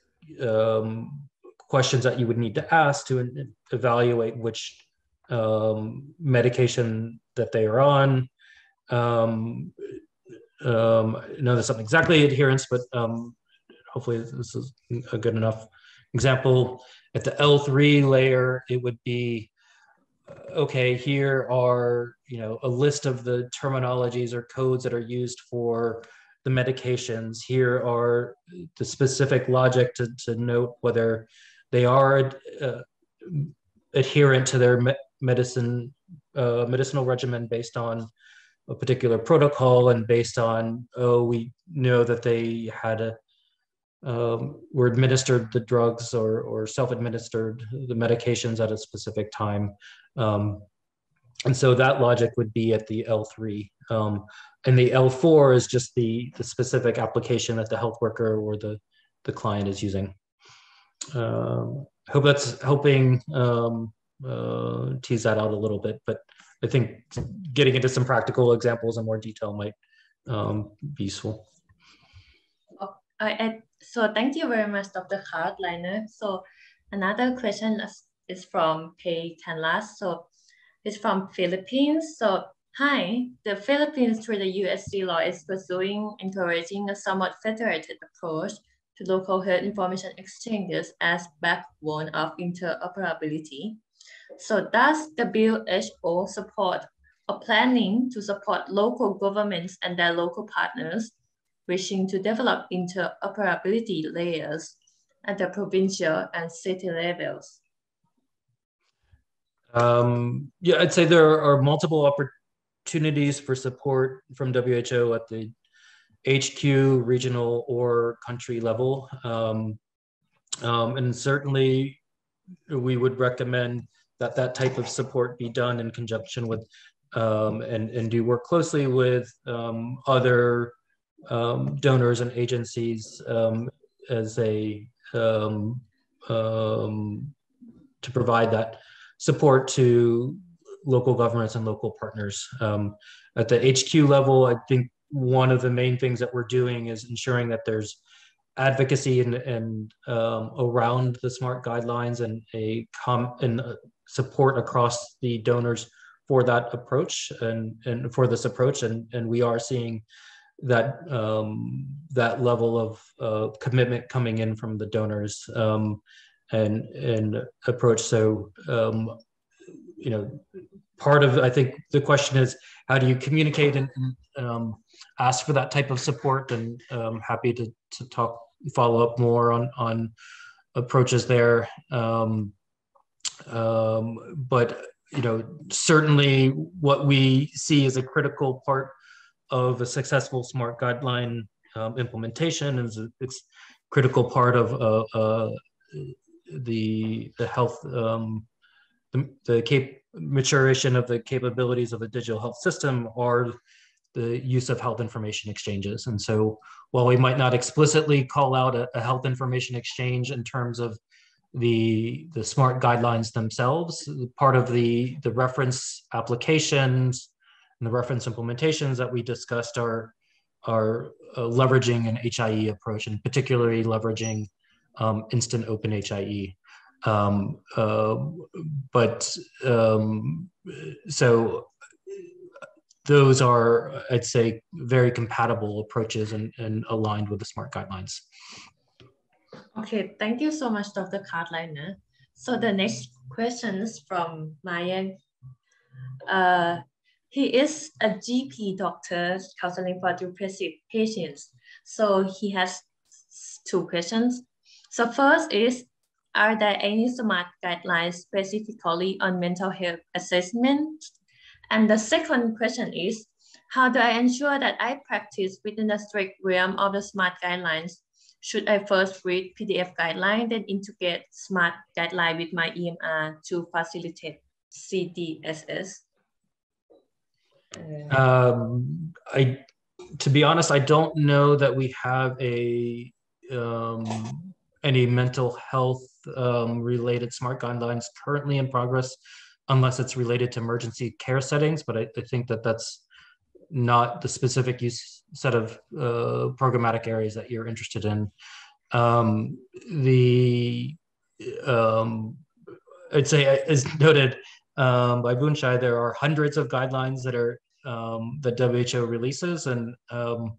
Speaker 3: um, questions that you would need to ask to evaluate which um, medication that they are on um, um, know that's not exactly adherence, but um, hopefully this is a good enough example. At the L3 layer, it would be, okay, here are, you know, a list of the terminologies or codes that are used for the medications. Here are the specific logic to, to note whether they are uh, adherent to their me medicine uh, medicinal regimen based on a particular protocol and based on oh we know that they had a um, were administered the drugs or, or self-administered the medications at a specific time. Um, and so that logic would be at the l3 um, and the l4 is just the the specific application that the health worker or the the client is using. Um, hope that's helping um, uh, tease that out a little bit but I think getting into some practical examples in more detail might um, be useful.
Speaker 2: I, so thank you very much, Dr. Carl Leitner. So another question is, from Pei Canlas. So it's from Philippines. So hi, the Philippines through the UHC law is pursuing encouraging a somewhat federated approach to local health information exchanges as backbone of interoperability. So does the WHO support or planning to support local governments and their local partners wishing to develop interoperability layers at the provincial and city levels?
Speaker 3: Um, yeah, I'd say there are multiple opportunities for support from WHO at the HQ, regional, or country level. Um, um, and certainly we would recommend that that type of support be done in conjunction with um, and, and do work closely with um, other um, donors and agencies um, as a um, um, to provide that support to local governments and local partners. at the HQ level, I think one of the main things that we're doing is ensuring that there's advocacy and, and um, around the smart guidelines and a com and support across the donors for that approach and, and for this approach and, and we are seeing that um, that level of uh, commitment coming in from the donors um, and and approach. So um, you know part of i think the question is how do you communicate and, and um, ask for that type of support? And um, happy to, to talk follow up more on on approaches there. Um, um, but you know certainly what we see as a critical part of a successful smart guideline um, implementation is a, it's critical part of uh, uh, the the health um, the, the cap- maturation of the capabilities of the digital health system are the use of health information exchanges. And so while we might not explicitly call out a, a health information exchange in terms of the, the smart guidelines themselves, part of the, the reference applications and the reference implementations that we discussed are, are uh, leveraging an HIE approach and particularly leveraging um, instant open HIE. Um, uh, but um, so those are, I'd say, very compatible approaches and, and aligned with the SMART guidelines.
Speaker 2: Okay, thank you so much, Dr. Carl Leitner. So the next question is from Mayan. Uh, he is a GP doctor counseling for depressive patients. So he has two questions. So first is, are there any SMART guidelines specifically on mental health assessment and the second question is, how do I ensure that I practice within the strict realm of the SMART guidelines? Should I first read PDF guideline, then integrate SMART guideline with my EMR to facilitate CDSS?
Speaker 3: Um, I, to be honest, I don't know that we have a um, any mental health um, related SMART guidelines currently in progress unless it's related to emergency care settings. But I, I think that that's not the specific use set of uh, programmatic areas that you're interested in. Um, the um, I'd say, as noted um, by Boonchai, there are hundreds of guidelines that are um, WHO releases, and um,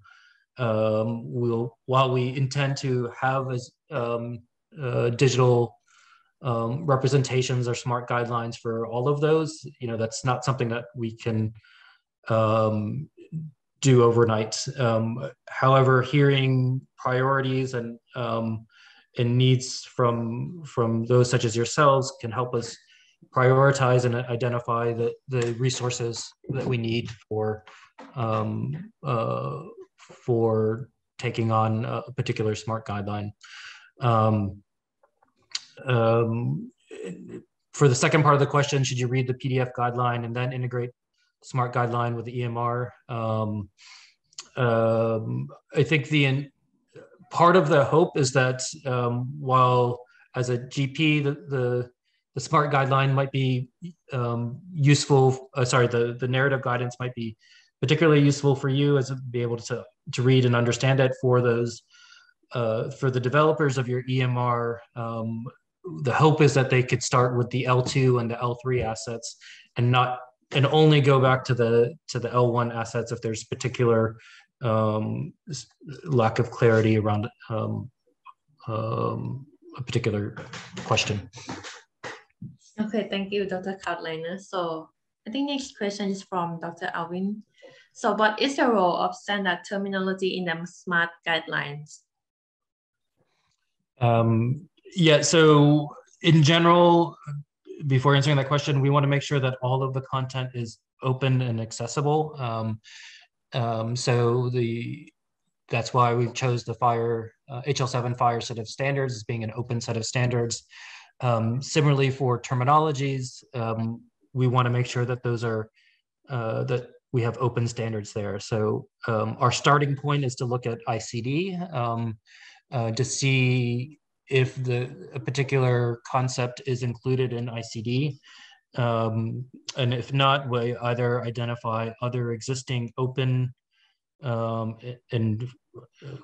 Speaker 3: um, we'll while we intend to have as um, uh, digital um, representations or smart guidelines for all of those. You know, that's not something that we can do overnight. However, hearing priorities and and needs from from those such as yourselves can help us prioritize and identify the, the resources that we need for um, uh, for taking on a particular smart guideline. Um, um, for the second part of the question, should you read the PDF guideline and then integrate smart guideline with the EMR? Um, um, I think the part of the hope is that um, while as a GP, the, the, the smart guideline might be um, useful, uh, sorry, the, the narrative guidance might be particularly useful for you as be able to, to read and understand it for those uh, for the developers of your EMR, um, the hope is that they could start with the L2 and the L3 assets and not and only go back to the to the L1 assets if there's particular um, lack of clarity around um, um, a particular question.
Speaker 2: Okay, thank you, Dr. Carl Leitner. So I think next question is from Dr. Alvin. So what is the role of standard terminology in the SMART guidelines?
Speaker 3: Um, yeah, so in general, before answering that question, we want to make sure that all of the content is open and accessible. Um, um, so the that's why we chose the FHIR uh, HL7 FHIR set of standards as being an open set of standards. Um, similarly, for terminologies, um, we want to make sure that those are uh, that we have open standards there. So um, our starting point is to look at ICD um, uh, to see if the a particular concept is included in ICD. Um, and if not, we either identify other existing open um, and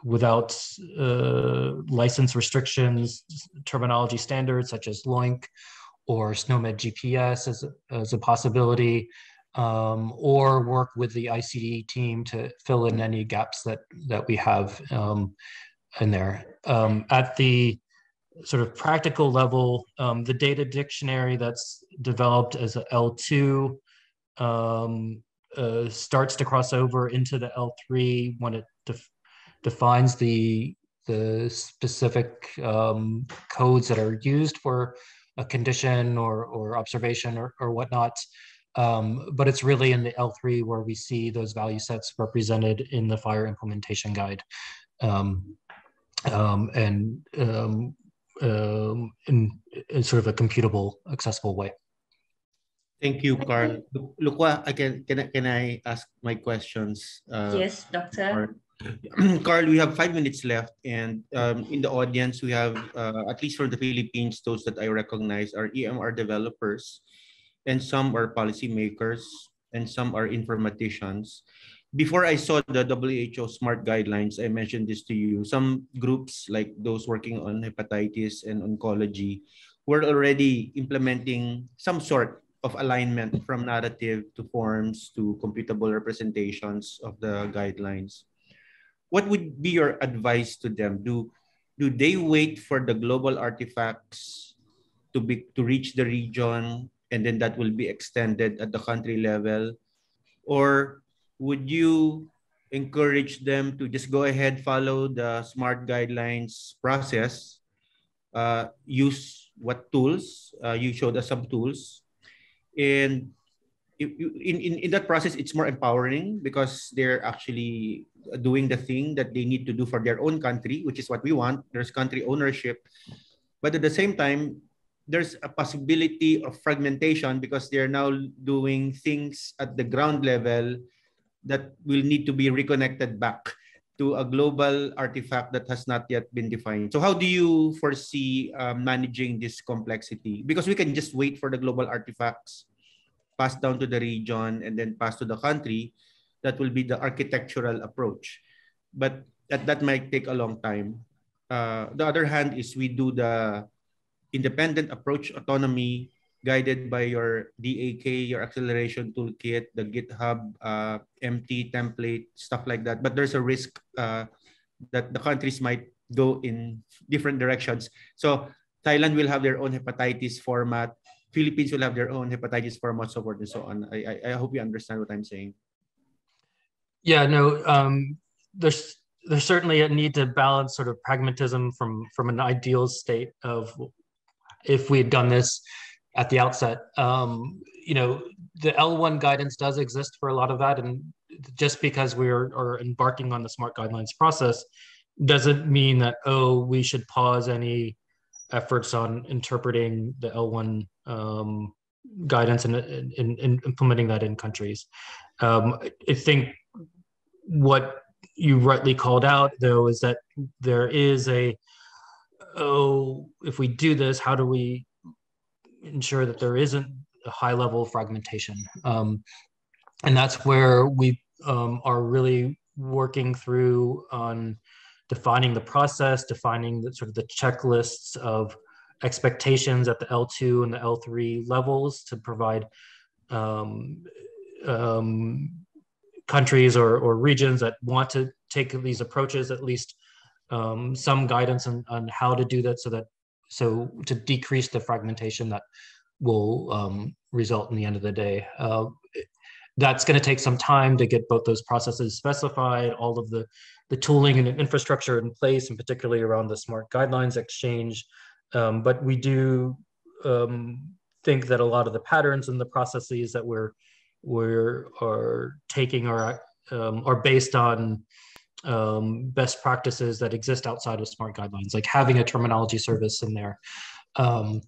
Speaker 3: without uh, license restrictions, terminology standards such as LOINC or SNOMED GPS as, as a possibility, um, or work with the ICD team to fill in any gaps that, that we have um, in there. Um, at the sort of practical level, um, the data dictionary that's developed as a L2 um, uh, starts to cross over into the L3 when it def defines the the specific um, codes that are used for a condition or, or observation or, or whatnot. Um, but it's really in the L3 where we see those value sets represented in the FHIR implementation guide. Um, um, and um, um, in, in, sort of a computable, accessible way.
Speaker 1: Thank you, Carl. Lukwa, I can can I, can I ask my questions?
Speaker 2: Uh, yes, doctor. <clears throat>
Speaker 1: Carl, we have five minutes left, and um, in the audience, we have uh, at least from the Philippines, those that I recognize are EMR developers, and some are policymakers, and some are informaticians before I saw the WHO SMART guidelines, I mentioned this to you. Some groups, like those working on hepatitis and oncology, were already implementing some sort of alignment from narrative to forms to computable representations of the guidelines. What would be your advice to them? Do, do they wait for the global artifacts to, be, to reach the region and then that will be extended at the country level? Or would you encourage them to just go ahead, follow the SMART guidelines process, uh, use what tools? Uh, you showed us some tools. And in, in, in that process, it's more empowering because they're actually doing the thing that they need to do for their own country, which is what we want. There's country ownership. But at the same time, there's a possibility of fragmentation because they're now doing things at the ground level that will need to be reconnected back to a global artifact that has not yet been defined. So how do you foresee uh, managing this complexity? Because we can just wait for the global artifacts, pass down to the region, and then pass to the country. That will be the architectural approach. But that, that might take a long time. Uh, the other hand is we do the independent approach autonomy guided by your DAK, your acceleration toolkit, the GitHub uh, empty template, stuff like that. But there's a risk uh, that the countries might go in different directions. So Thailand will have their own hepatitis format. Philippines will have their own hepatitis format, so forth and so on. I, I, I hope you understand what I'm saying.
Speaker 3: Yeah, no, um, there's there's certainly a need to balance sort of pragmatism from from an ideal state of if we had done this at the outset. Um, you know, the L1 guidance does exist for a lot of that. And just because we are, are embarking on the smart guidelines process doesn't mean that, oh, we should pause any efforts on interpreting the L1 um, guidance and, and, implementing that in countries. Um, I think what you rightly called out, though, is that there is a, oh, if we do this, how do we ensure that there isn't a high level of fragmentation. Um, and that's where we um, are really working through on defining the process, defining the sort of the checklists of expectations at the L2 and the L3 levels to provide um, um, countries or, or regions that want to take these approaches at least um, some guidance on, on how to do that so that so to decrease the fragmentation that will um, result in the end of the day. Uh, that's going to take some time to get both those processes specified, all of the, the tooling and infrastructure in place, and particularly around the smart guidelines exchange. Um, but we do um, think that a lot of the patterns and the processes that we're we're are taking are um, are based on um, best practices that exist outside of smart guidelines, like having a terminology service in there. Um,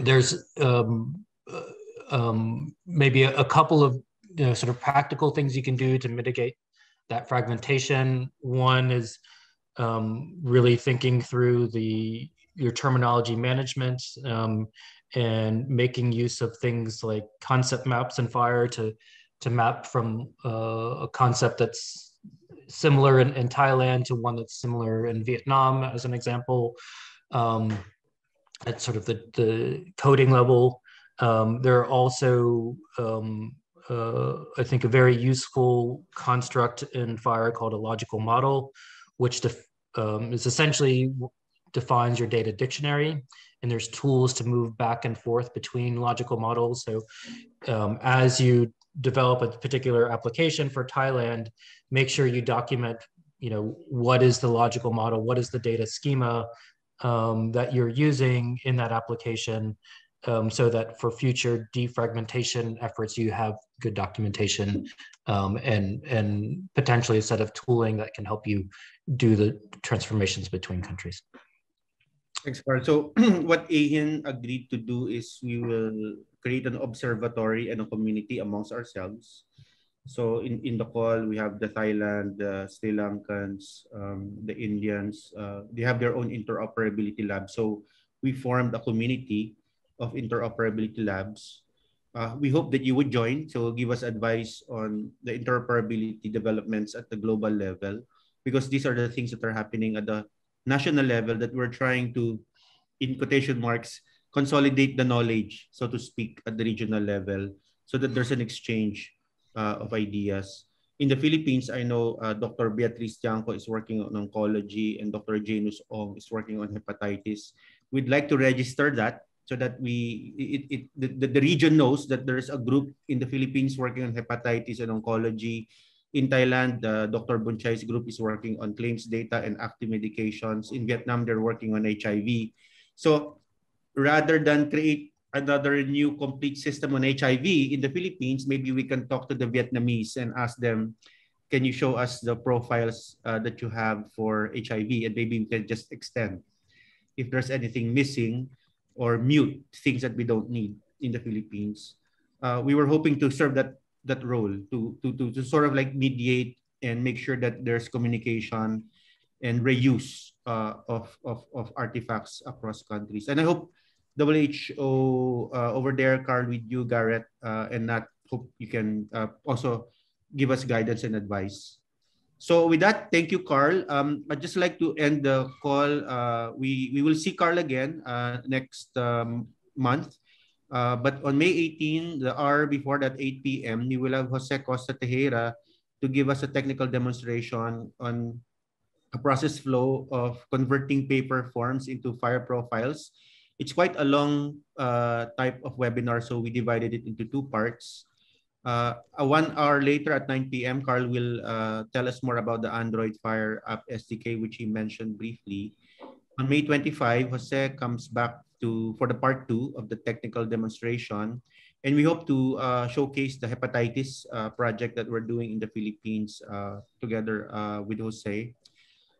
Speaker 3: there's um, uh, um, maybe a, a, couple of you know, sort of practical things you can do to mitigate that fragmentation. One is um, really thinking through the your terminology management um, and making use of things like concept maps and FHIR to to map from uh, a concept that's similar in, in, Thailand to one that's similar in Vietnam, as an example. Um, at sort of the, the coding level. Um, there are also, um, uh, I think, a very useful construct in FHIR called a logical model, which um, is essentially defines your data dictionary. And there's tools to move back and forth between logical models. So um, as you develop a particular application for Thailand, make sure you document, you know, what is the logical model, what is the data schema um, that you're using in that application um, so that for future defragmentation efforts, you have good documentation um, and, and potentially a set of tooling that can help you do the transformations between countries.
Speaker 1: Thanks, Carl. So <clears throat> what AeHIN agreed to do is we will create an observatory and a community amongst ourselves so in, in the call, we have the Thailand, the Sri Lankans, um, the Indians. Uh, they have their own interoperability lab. So we formed a community of interoperability labs. Uh, we hope that you would join. So give us advice on the interoperability developments at the global level, because these are the things that are happening at the national level that we're trying to, in quotation marks, consolidate the knowledge, so to speak, at the regional level, so that there's an exchange uh, of ideas. In the Philippines, I know uh, Dr. Beatriz Tiangco is working on oncology and Dr. Janus Ong is working on hepatitis. We'd like to register that so that we it, it the, the region knows that there's a group in the Philippines working on hepatitis and oncology. In Thailand, uh, Dr. Boonchai's group is working on claims data and active medications. In Vietnam, they're working on HIV. So rather than create another new complete system on HIV in the Philippines, maybe we can talk to the Vietnamese and ask them, can you show us the profiles uh, that you have for HIV? And maybe we can just extend if there's anything missing or mute things that we don't need in the Philippines. Uh, we were hoping to serve that that role to, to, to, to sort of like mediate and make sure that there's communication and reuse uh, of, of, of artifacts across countries. And I hope WHO uh, over there, Carl, with you, Garrett, uh, and Nat, hope you can uh, also give us guidance and advice. So with that, thank you, Carl. Um, I'd just like to end the call. Uh, we, we will see Carl again uh, next um, month. Uh, but on May 18, the hour before that, 8 p.m., we will have Jose Costa Teixeira to give us a technical demonstration on a process flow of converting paper forms into FHIR profiles it's quite a long uh, type of webinar, so we divided it into two parts. Uh, one hour later at 9 p.m., Carl will uh, tell us more about the Android FHIR app SDK, which he mentioned briefly. On May 25, Jose comes back to for the part two of the technical demonstration. And we hope to uh, showcase the hepatitis uh, project that we're doing in the Philippines uh, together uh, with Jose.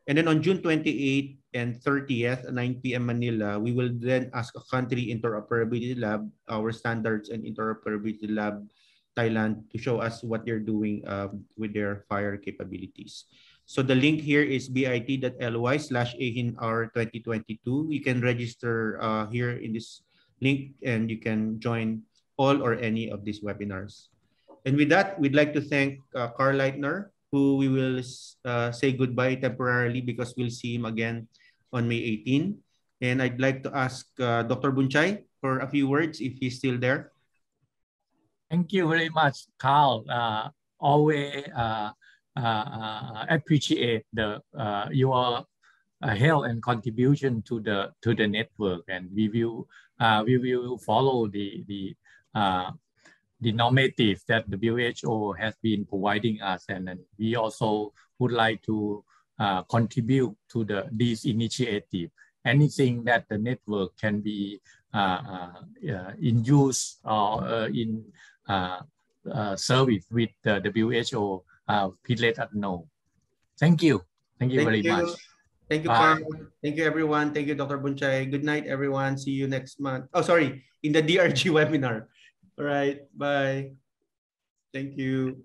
Speaker 1: And then on June 28th and 30th, 9 p.m. Manila, we will then ask a country interoperability lab, our standards and interoperability lab, Thailand, to show us what they're doing um, with their FHIR capabilities. So the link here is bit.ly slash ahinr 2022. You can register uh, here in this link and you can join all or any of these webinars. And with that, we'd like to thank uh, Carl Leitner, who we will uh, say goodbye temporarily because we'll see him again on May 18. And I'd like to ask uh, Dr. Boonchai for a few words if he's still there.
Speaker 4: Thank you very much, Carl. Uh, always uh, appreciate the your uh, help and contribution to the to the network, and we will uh, we will follow the the uh, the normative that the WHO has been providing us, and, we also would like to uh, contribute to the this initiative. Anything that the network can be uh, uh, uh in use or in service with the WHO, Um, please let us know. Thank you. Thank you Thank very you. much.
Speaker 1: Thank you, Carl. Thank you, everyone. Thank you, Dr. Boonchai. Good night, everyone. See you next month. Oh, sorry, in the DRG <laughs> webinar. All right. Bye. Thank you.